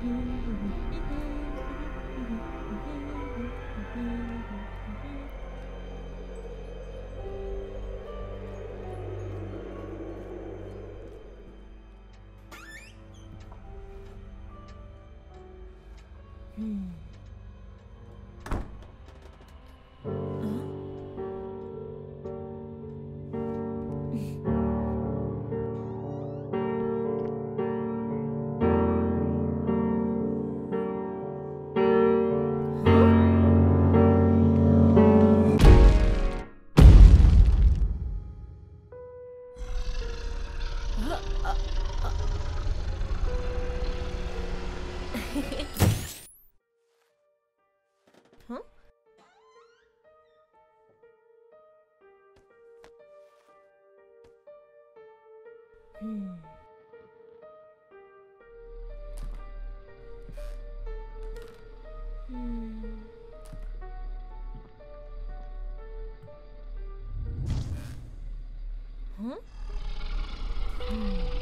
Huh? 啊啊啊！嘿嘿嘿，嗯？嗯。嗯。